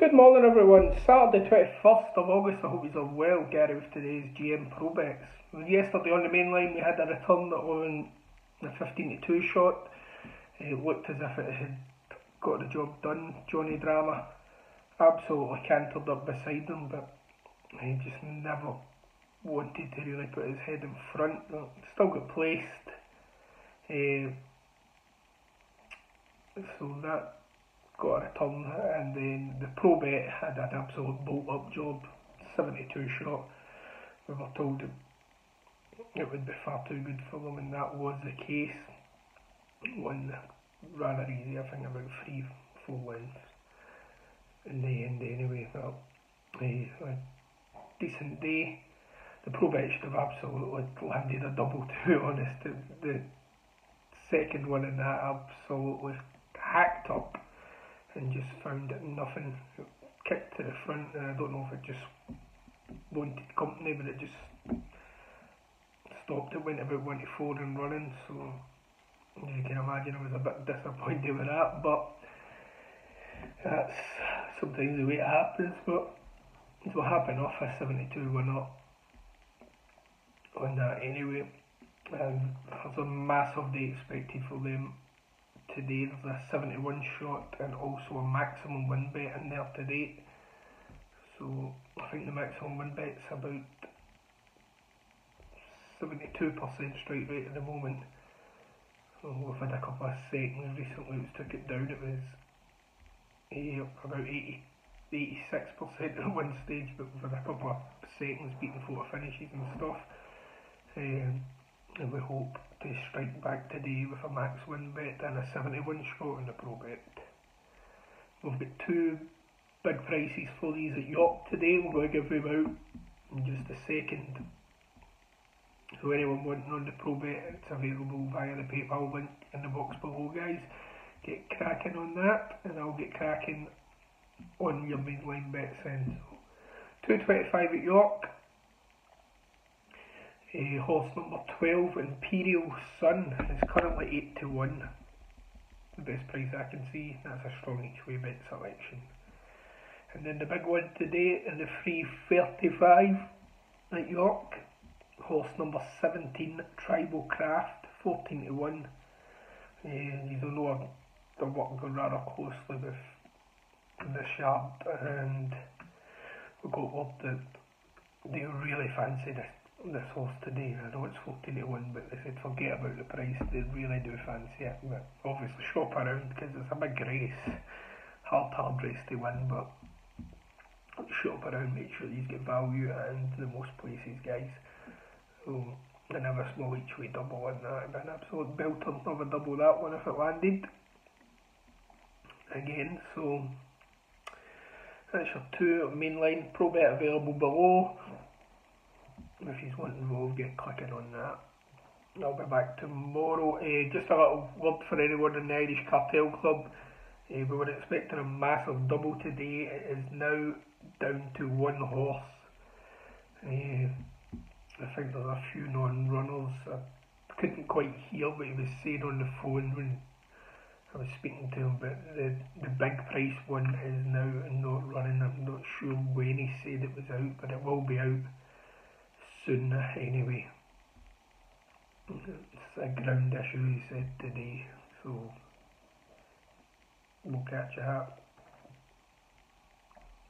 Good morning everyone, Saturday 21st of August, I hope you're well, Gary with today's GM Pro Bets. Yesterday on the main line we had a return on the 15 to 2 shot, it looked as if it had got the job done, Johnny Drama absolutely cantered up beside him but he just never wanted to really put his head in front, still got placed, uh, so that got a return, and then the pro bet had an absolute bolt up job, 72 shot. We were told it, it would be far too good for them, and that was the case. Won rather easy, I think about three, four wins in the end anyway. But a, a decent day. The pro bet should have absolutely landed a double to be honest. The, the second one in that absolutely hacked up and just found it nothing. It kicked to the front, and I don't know if it just wanted company, but it just stopped. It went about 1 to 4 and running, so you can imagine I was a bit disappointed with that, but that's sometimes the way it happens. But it will happen off a 72 winner on that anyway. Um, there's a massive day expected for them today. There's a 71 shot and also a maximum win bet in there today. So I think the maximum win bet's about 72% strike rate at the moment. So we've had a couple of seconds recently which took it down. It was uh, about 80, 86% at one stage, but we've had a couple of seconds beating photo finishes and stuff. Um, and we hope to strike back today with a max win bet and a 71 shot in the pro bet. We've got two big prices for these at York today, we're going to give them out in just a second. So anyone wanting on the pro bet, it's available via the PayPal link in the box below guys. Get cracking on that and I'll get cracking on your mainline bets then. So 225 at York, uh, horse number 12, Imperial Sun, is currently 8 to 1. The best price I can see. That's a strong each way bet selection. And then the big one today in the 335 at York. Horse number 17, Tribal Craft, 14 to 1. Uh, you don't know, they're working rather closely with the sharp, and we got word that they really fancy this this horse today. I know it's 14 to 1, but they said forget about the price, they really do fancy it. But obviously, shop around because it's a big race, hard, hard race to win, but shop around, make sure you get value and the most places, guys. So, have a small each way double in that, it'd be an absolute belter double that one if it landed. Again, so that's your two mainline pro bet available below if you want involved, get clicking on that. I'll be back tomorrow. Uh, just a little word for anyone in the Irish Cartel Club. Uh, we were expecting a massive double today. It is now down to one horse. Uh, I think there's a few non-runners. I couldn't quite hear what he was saying on the phone when I was speaking to him, but the, the big price one is now not running. I'm not sure when he said it was out, but it will be out soon anyway. It's a ground issue he said today, so we'll catch that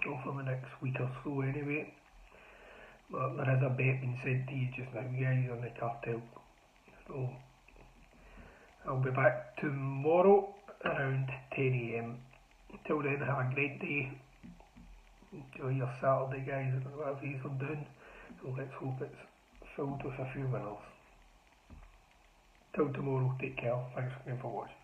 over the next week or so anyway. But there is a bet being said to you just now guys on the cartel. So I'll be back tomorrow around 10am. Until then have a great day. Enjoy your Saturday guys whatever you're doing. Let's hope it's filled with a few winners. Till tomorrow, take care. Thanks again for watching.